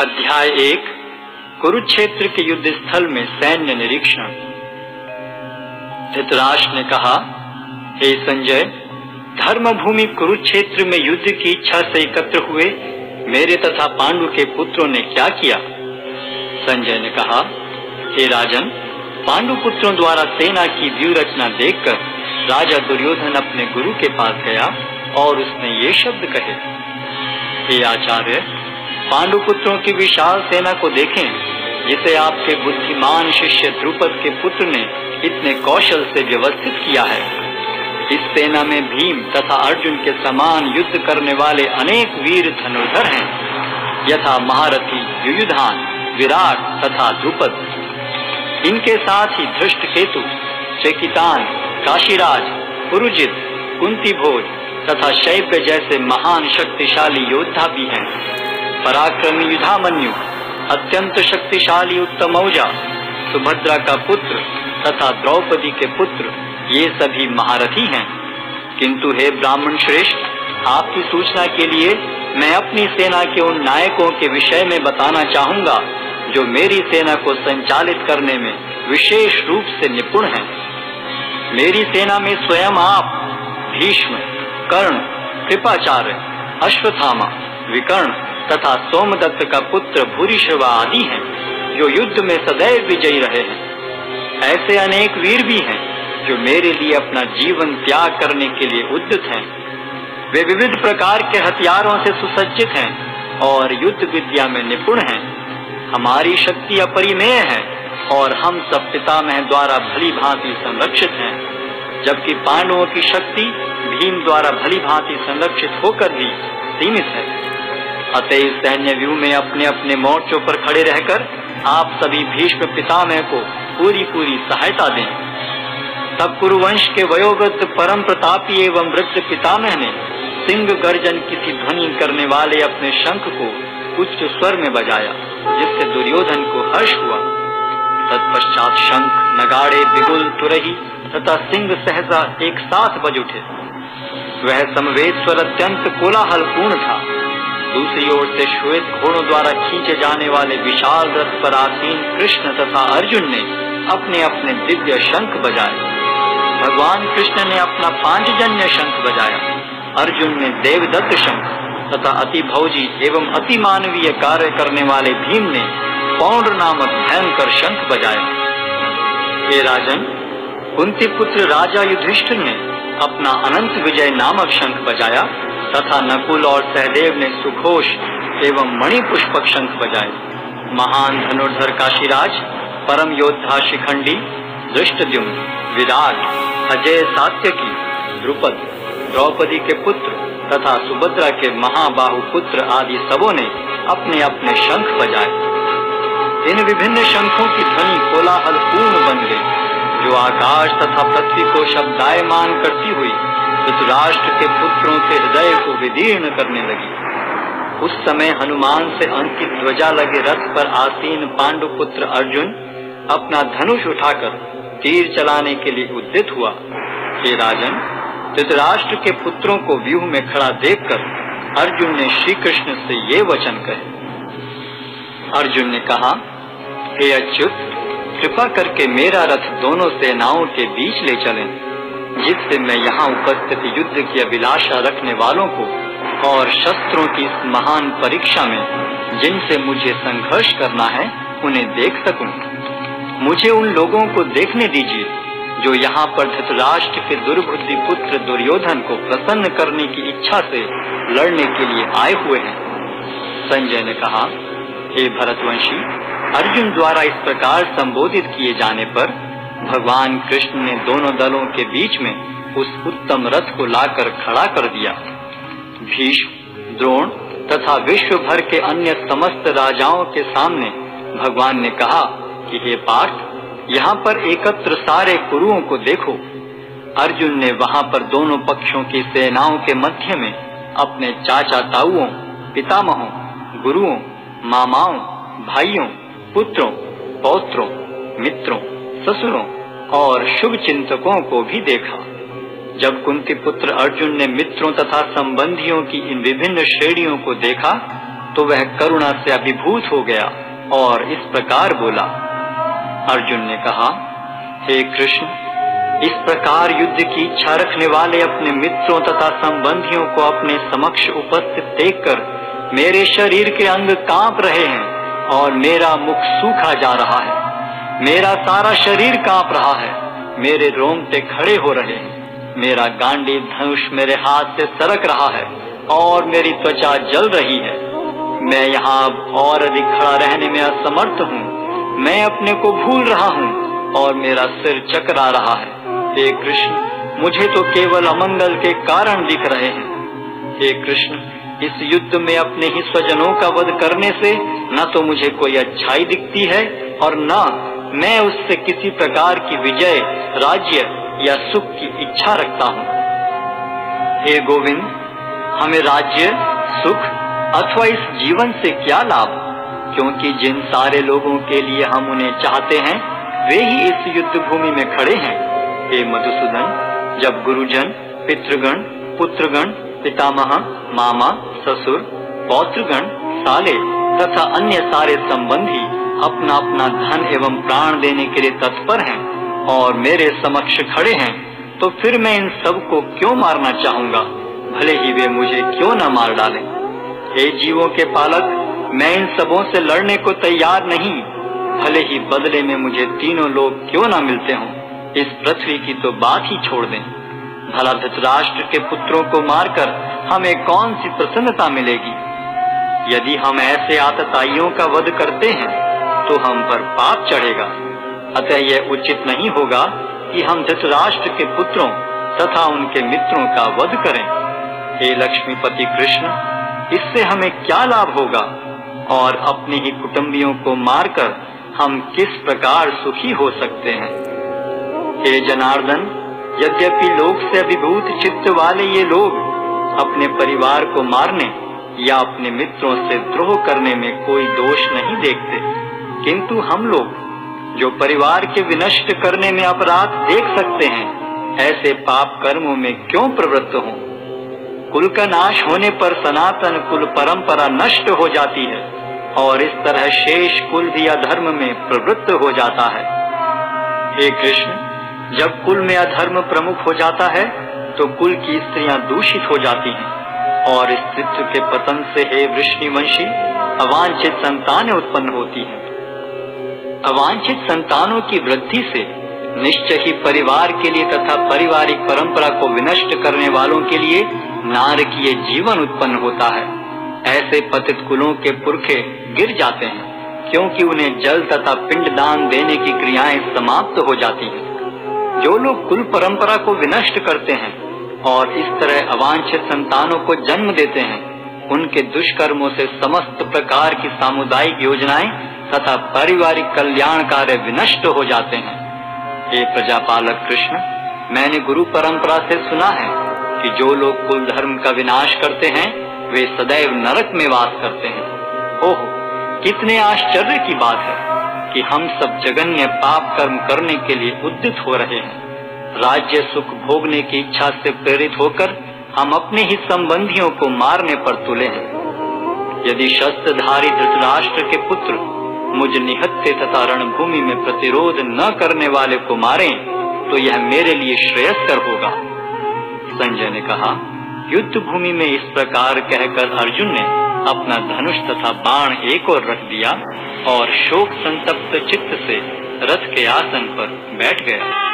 अध्याय एक, कुरुक्षेत्र के युद्ध स्थल में सैन्य निरीक्षण। धृतराष्ट्र ने कहा, हे संजय धर्म भूमि कुरुक्षेत्र में युद्ध की इच्छा से एकत्र हुए मेरे तथा पांडु के पुत्रों ने क्या किया? संजय ने कहा, हे राजन, पांडु पुत्रों द्वारा सेना की व्यू रचना देखकर राजा दुर्योधन अपने गुरु के पास गया और उसने ये शब्द कहे, हे आचार्य पांडु पुत्रों की विशाल सेना को देखें, जिसे आपके बुद्धिमान शिष्य द्रुपद के पुत्र ने इतने कौशल से व्यवस्थित किया है। इस सेना में भीम तथा अर्जुन के समान युद्ध करने वाले अनेक वीर धनुर्धर हैं, यथा महारथी युयुधान, विराट तथा द्रुपद। इनके साथ ही धृष्ट केतु चेकितान, काशीराज, पुरुजित कुंती भोज तथा शैव्य जैसे महान शक्तिशाली योद्धा भी हैं। पराक्रमी युधामन्यु, अत्यंत शक्तिशाली उत्तम औजा, सुभद्रा का पुत्र तथा द्रौपदी के पुत्र, ये सभी महारथी हैं किंतु हे ब्राह्मण श्रेष्ठ, आपकी सूचना के लिए मैं अपनी सेना के उन नायकों के विषय में बताना चाहूँगा, जो मेरी सेना को संचालित करने में विशेष रूप से निपुण हैं। मेरी सेना में स्वयं आप, भीष्म, कर्ण, कृपाचार्य, अश्वत्थामा, विकर्ण तथा सोमदत्त का पुत्र भूरिश्रवा आदि हैं, जो युद्ध में सदैव विजयी रहे हैं। ऐसे अनेक वीर भी हैं, जो मेरे लिए अपना जीवन त्याग करने के लिए उद्यत हैं। वे विविध प्रकार के हथियारों से सुसज्जित हैं और युद्ध विद्या में निपुण हैं। हमारी शक्ति अपरिमेय है और हम सब पिता पितामह द्वारा भली भांति संरक्षित हैं, जबकि पांडवों की शक्ति भीम द्वारा भली भांति संरक्षित होकर भी सीमित है। अतः इस सैन्य व्यू में अपने अपने मोर्चों पर खड़े रहकर आप सभी भीष्म पितामह को पूरी पूरी सहायता दें। तब कुरुवंश के वयोवृद्ध परम प्रतापी एवं वृद्ध पितामह ने सिंह गर्जन किसी ध्वनि करने वाले अपने शंख को उच्च स्वर में बजाया, जिससे दुर्योधन को हर्ष हुआ। तत्पश्चात शंख, नगाड़े, बिगुल, तुरही तथा सिंह सहसा एक साथ बज उठे। वह समवेद स्वर अत्यंत कोलाहल पूर्ण था। दूसरी ओर से श्वेत घोड़ों द्वारा खींचे जाने वाले विशाल रथ पर आसीन कृष्ण तथा अर्जुन ने अपने अपने दिव्य शंख बजाए। भगवान कृष्ण ने अपना पांचजन्य शंख बजाया। अर्जुन ने देवदत्त शंख तथा अति भौजी एवं अति मानवीय कार्य करने वाले भीम ने पौंड नामक भयंकर शंख बजाया। हे राजन, कुंती पुत्र राजा युधिष्ठिर ने अपना अनंत विजय नामक शंख बजाया। तथा नकुल और सहदेव ने सुघोष एवं मणिपुष्पक शंख बजाए। महान धनुर्धर काशीराज, परम योद्धा शिखंडी दृष्टद्युम विराट, अजय सात्यकी, द्रुपद, द्रौपदी के पुत्र तथा सुभद्रा के महाबाहु पुत्र आदि सबों ने अपने अपने शंख बजाए। इन विभिन्न शंखों की ध्वनि कोलाहल पूर्ण बन गई। जो आकाश तथा पृथ्वी को शब्दायमान करती हुई धृतराष्ट्र के पुत्रों के हृदय को विदीर्ण करने लगी। उस समय हनुमान से अंकित ध्वजा लगे रथ पर आसीन पांडु पुत्र अर्जुन अपना धनुष उठाकर तीर चलाने के लिए उद्यत हुआ। हे राजन, धृतराष्ट्र के पुत्रों को व्यूह में खड़ा देखकर अर्जुन ने श्री कृष्ण से ये वचन कहे। अर्जुन ने कहा, हे अच्युत कृपा करके मेरा रथ दोनों सेनाओं के बीच ले चलें, जिससे मैं यहाँ उपस्थित युद्ध की अभिलाषा रखने वालों को और शस्त्रों की इस महान परीक्षा में जिनसे मुझे संघर्ष करना है, उन्हें देख सकूँ। मुझे उन लोगों को देखने दीजिए, जो यहाँ पर धृतराष्ट्र के दुर्बुद्धि पुत्र दुर्योधन को प्रसन्न करने की इच्छा से लड़ने के लिए आए हुए हैं संजय ने कहा, हे भरतवंशी अर्जुन द्वारा इस प्रकार संबोधित किए जाने पर भगवान कृष्ण ने दोनों दलों के बीच में उस उत्तम रथ को लाकर खड़ा कर दिया। भीष्म, द्रोण तथा विश्व भर के अन्य समस्त राजाओं के सामने भगवान ने कहा कि हे पार्थ, यहाँ पर एकत्र सारे कुरुओं को देखो। अर्जुन ने वहाँ पर दोनों पक्षों की सेनाओं के मध्य में अपने चाचा ताऊओं, पितामहों, गुरुओं, मामाओं, भाइयों पुत्रों, पौत्रों, मित्रों, ससुरों और शुभ चिंतकों को भी देखा। जब कुंती पुत्र अर्जुन ने मित्रों तथा संबंधियों की इन विभिन्न श्रेणियों को देखा तो वह करुणा से अभिभूत हो गया और इस प्रकार बोला। अर्जुन ने कहा, हे कृष्ण, इस प्रकार युद्ध की इच्छा रखने वाले अपने मित्रों तथा संबंधियों को अपने समक्ष उपस्थित देखकर मेरे शरीर के अंग काँप रहे हैं। और मेरा मुख सूखा जा रहा है। मेरा सारा शरीर काँप रहा है। मेरे रोंगटे खड़े हो रहे हैं। मेरा गांडी धनुष मेरे हाथ से सरक रहा है और मेरी त्वचा जल रही है। मैं यहाँ और अधिक खड़ा रहने में असमर्थ हूँ। मैं अपने को भूल रहा हूँ और मेरा सिर चकरा रहा है। हे कृष्ण, मुझे तो केवल अमंगल के कारण दिख रहे हैं। हे कृष्ण इस युद्ध में अपने ही स्वजनों का वध करने से न तो मुझे कोई अच्छाई दिखती है और न मैं उससे किसी प्रकार की विजय, राज्य या सुख की इच्छा रखता हूँ। हे गोविंद, हमें राज्य, सुख अथवा इस जीवन से क्या लाभ? क्योंकि जिन सारे लोगों के लिए हम उन्हें चाहते हैं, वे ही इस युद्ध भूमि में खड़े हैं। हे मधुसूदन, जब गुरुजन, पितृगण, पुत्रगण, पितामह, मामा ससुर, पौत्रगण, साले तथा अन्य सारे संबंधी अपना अपना धन एवं प्राण देने के लिए तत्पर हैं और मेरे समक्ष खड़े हैं तो फिर मैं इन सबको क्यों मारना चाहूँगा? भले ही वे मुझे क्यों न मार डालें। हे जीवों के पालक, मैं इन सबों से लड़ने को तैयार नहीं। भले ही बदले में मुझे तीनों लोग क्यों न मिलते हों, इस पृथ्वी की तो बात ही छोड़ दें। भला धृतराष्ट्र के पुत्रों को मारकर हमें कौन सी प्रसन्नता मिलेगी? यदि हम ऐसे आतताइयों का वध करते हैं तो हम पर पाप चढ़ेगा। अतः यह उचित नहीं होगा कि हम धृतराष्ट्र के पुत्रों तथा उनके मित्रों का वध करें। हे लक्ष्मीपति कृष्ण, इससे हमें क्या लाभ होगा? और अपने ही कुटुंबियों को मारकर हम किस प्रकार सुखी हो सकते हैं? हे जनार्दन, यद्यपि लोक से अभिभूत चित्त वाले ये लोग अपने परिवार को मारने या अपने मित्रों से द्रोह करने में कोई दोष नहीं देखते। किंतु हम लोग, जो परिवार के विनष्ट करने में अपराध देख सकते हैं, ऐसे पाप कर्मों में क्यों प्रवृत्त हों? कुल का नाश होने पर सनातन कुल परंपरा नष्ट हो जाती है, और इस तरह शेष कुल भी अधर्म में प्रवृत्त हो जाता है। हे कृष्ण, जब कुल में अधर्म प्रमुख हो जाता है तो कुल की स्त्रियाँ दूषित हो जाती हैं। और स्त्रित्व के पतन से हे वृष्णिवंशी, अवांछित संतानें उत्पन्न होती हैं। अवांछित संतानों की वृद्धि से निश्चय ही परिवार के लिए तथा पारिवारिक परंपरा को विनष्ट करने वालों के लिए नारकीय जीवन उत्पन्न होता है। ऐसे पतित कुलों के पुरखे गिर जाते हैं, क्योंकि उन्हें जल तथा पिंड दान देने की क्रियाएँ समाप्त हो जाती हैं। जो लोग कुल परंपरा को विनष्ट करते हैं और इस तरह अवांछित संतानों को जन्म देते हैं। उनके दुष्कर्मों से समस्त प्रकार की सामुदायिक योजनाएँ तथा पारिवारिक कल्याण कार्य विनष्ट हो जाते हैं। हे प्रजापालक कृष्ण, मैंने गुरु परंपरा से सुना है कि जो लोग कुल धर्म का विनाश करते हैं, वे सदैव नरक में वास करते हैं। ओह, कितने आश्चर्य की बात है कि हम सब जगन्य पाप कर्म करने के लिए उद्दित हो रहे हैं। राज्य सुख भोगने की इच्छा से प्रेरित होकर हम अपने ही संबंधियों को मारने पर तुले हैं। यदि शस्त्रधारी धृतराष्ट्र के पुत्र मुझ निहत्ते तथा रणभूमि में प्रतिरोध न करने वाले को मारें तो यह मेरे लिए श्रेयस्कर होगा। संजय ने कहा, युद्ध भूमि में इस प्रकार कहकर अर्जुन ने अपना धनुष तथा बाण एक और रख दिया और शोक संतप्त चित्त से रथ के आसन पर बैठ गया।